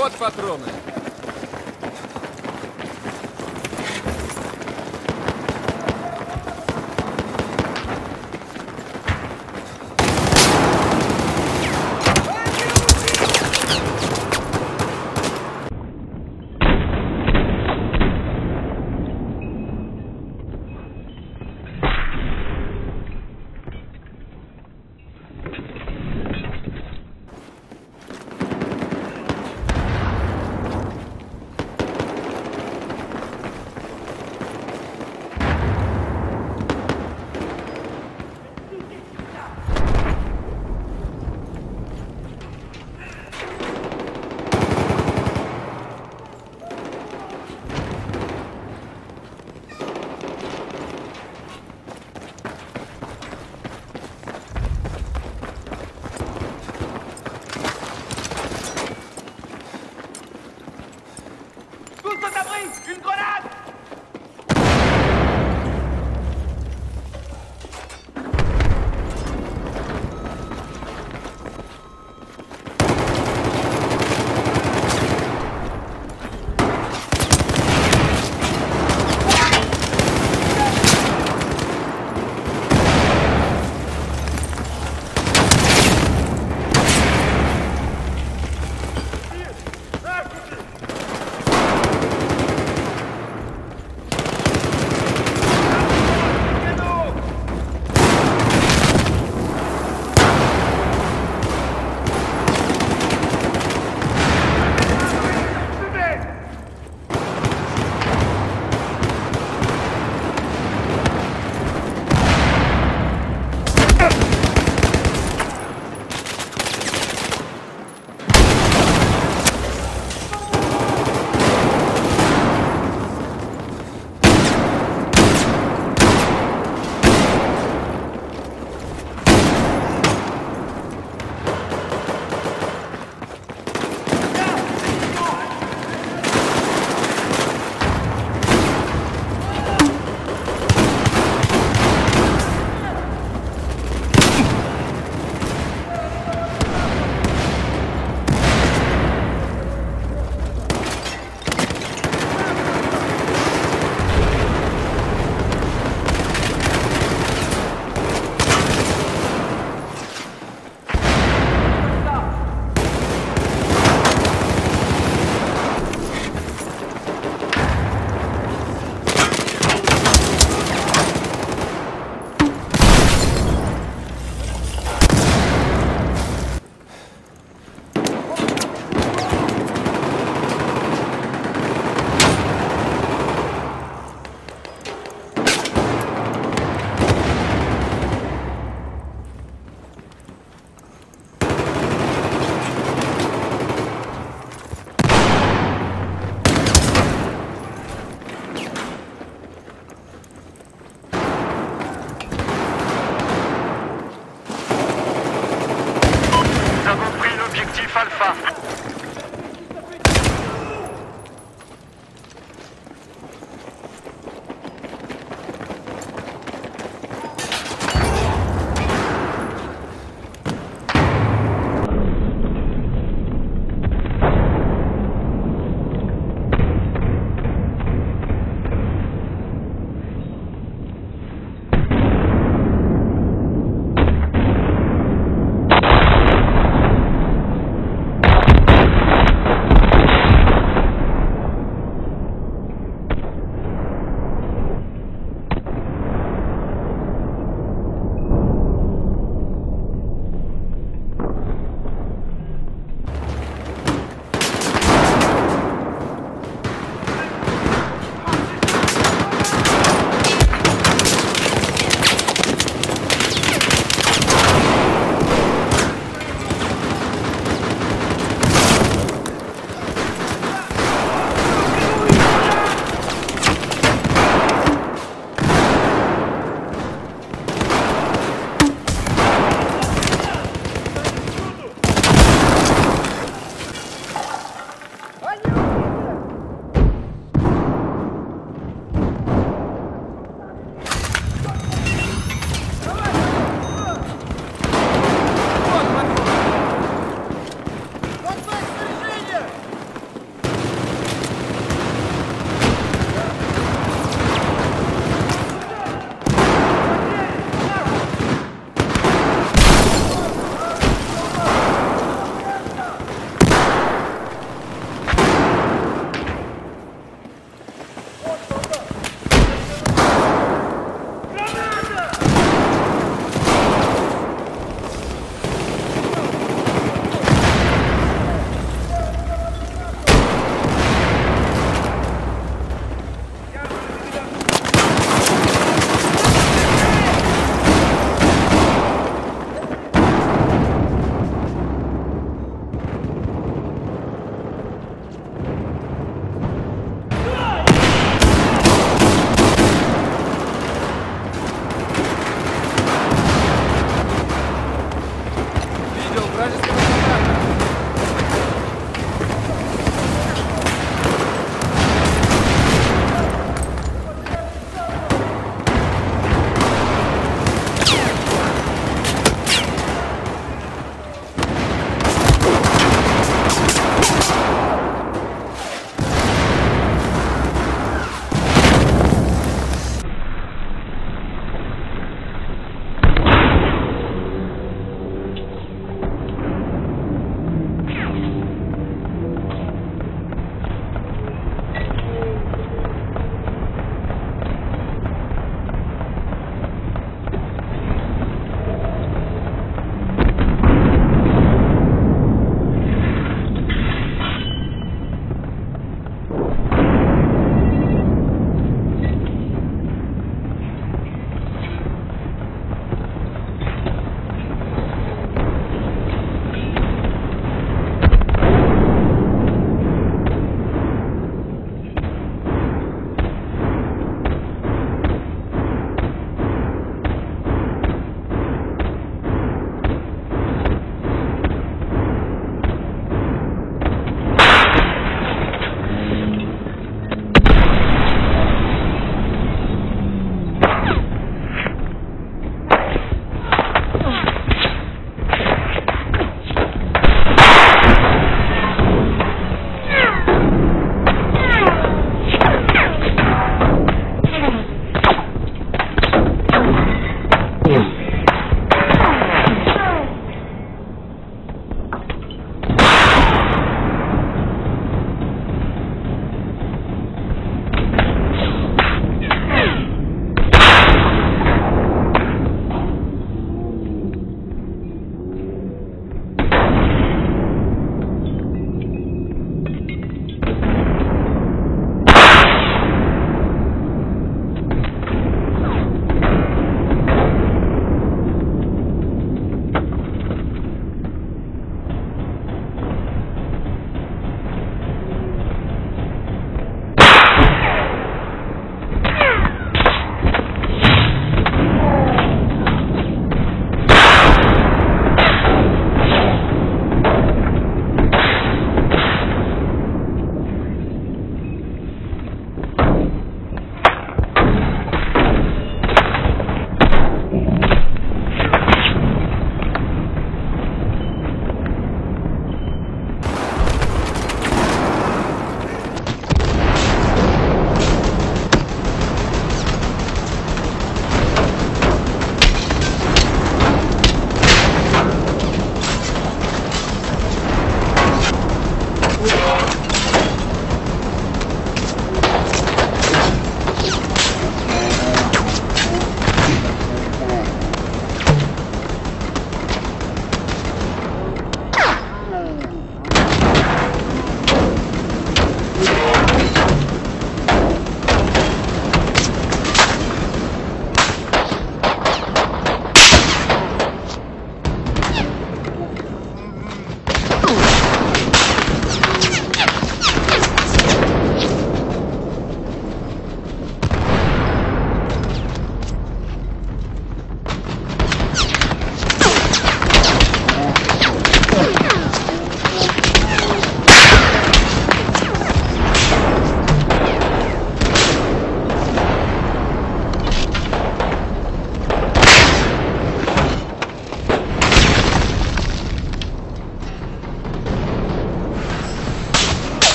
Вот патроны.